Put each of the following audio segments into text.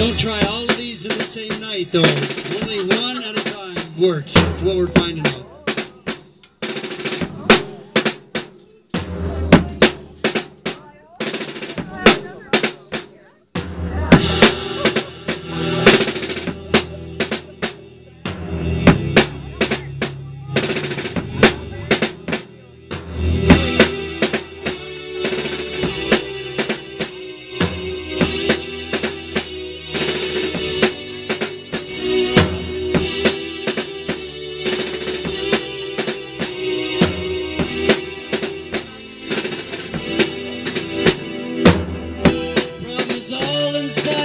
Don't try all of these in the same night, though. Only one at a time works. That's what we're finding out.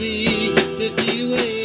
50 ways.